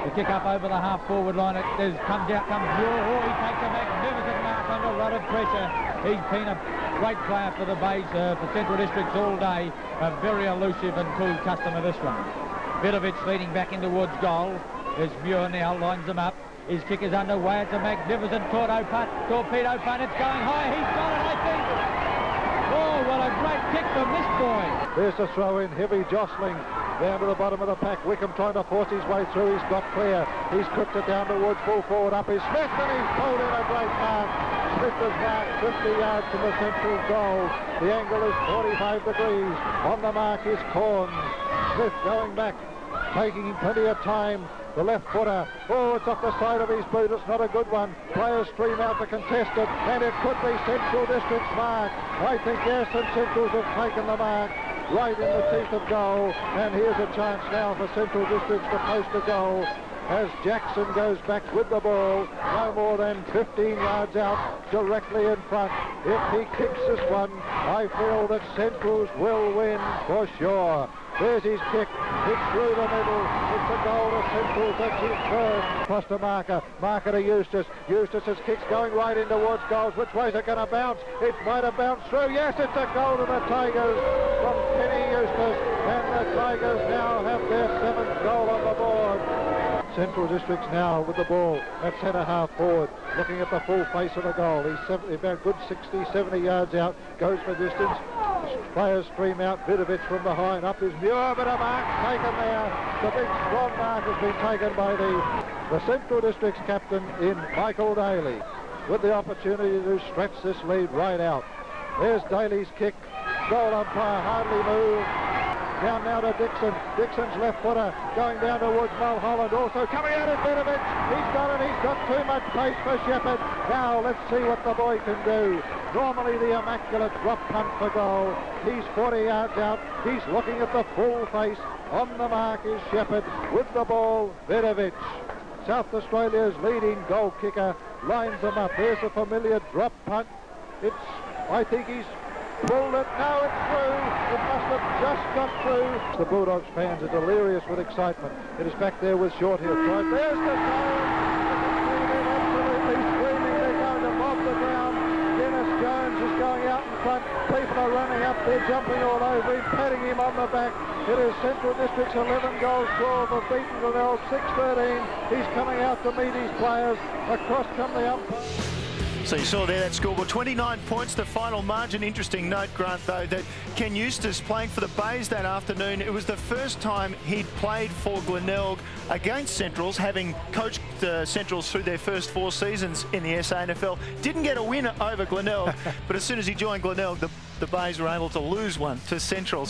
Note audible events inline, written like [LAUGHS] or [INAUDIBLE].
The kick up over the half forward line. It there's, comes out, comes Muir. Oh, he takes a magnificent mark under a lot of pressure. He's been a great player for the Bays, uh, for Central Districts all day. A very elusive and cool customer, this one. Vidovic leading back in towards goal. There's Muir now, lines them up. His kick is underway. It's a magnificent torpedo punt. Torpedo punt. It's going high. He's got it, I think. Oh, what a great kick from this boy. There's a throw in, heavy jostling down to the bottom of the pack. Wickham trying to force his way through. He's got clear. He's cooked it down towards full forward. Up is Smith and he's pulled in a great mark. Smith has marked 50 yards from the central goal. The angle is 45 degrees. On the mark is Corns. Smith going back, taking plenty of time. The left footer. Oh, it's off the side of his boot. It's not a good one. Players stream out to contest it, and it could be Central District's mark. I think yes, and Centrals have taken the mark right in the teeth of goal. And here's a chance now for Central Districts to post a goal as Jackson goes back with the ball, no more than 15 yards out, directly in front. If he kicks this one, I feel that Centrals will win for sure. There's his kick. It's through the middle. It's a goal to Central. That's his first. Across to Marker. Marker to Eustice. Eustice's kick's going right in towards goals. Which way's it going to bounce? It might have bounced through. Yes, it's a goal to the Tigers from Kenny Eustice. And the Tigers now have their seventh goal. Central Districts now with the ball at centre half forward, looking at the full face of the goal. He's 70, about good 60, 70 yards out, goes for distance. Players stream out, Vidovic from behind, up is Muir, but a mark taken there. The big strong mark has been taken by the, the Central Districts captain in Michael Daly, with the opportunity to stretch this lead right out. There's Daly's kick, goal umpire hardly moved, down now to Dixon. Dixon's left footer going down towards Mulholland. Also coming out of Vidovic. He's got it. He's got too much pace for Shepherd. Now let's see what the boy can do. Normally the immaculate drop punt for goal. He's 40 yards out. He's looking at the full face. On the mark is Shepherd with the ball. Vidovic. South Australia's leading goal kicker lines them up. There's a familiar drop punt. It's, I think he's Now it's through. It must have just got through. The Bulldogs fans are delirious with excitement. It is back there with Shorthill. Right. There's the goal. Absolutely screaming. They're going to mob the ground. Dennis Jones is going out in front. People are running up. They're jumping all over him, patting him on the back. It is Central District's 11 goals 12 have beaten Glenelg 6-13. He's coming out to meet his players. Across come the umpire. So you saw there that scoreboard, 29 points, the final margin. Interesting note, Grant, though, that Ken Eustice playing for the Bays that afternoon. It was the first time he'd played for Glenelg against Centrals, having coached the Centrals through their first four seasons in the SANFL. Didn't get a win over Glenelg, [LAUGHS] but as soon as he joined Glenelg, the, the Bays were able to lose one to Centrals.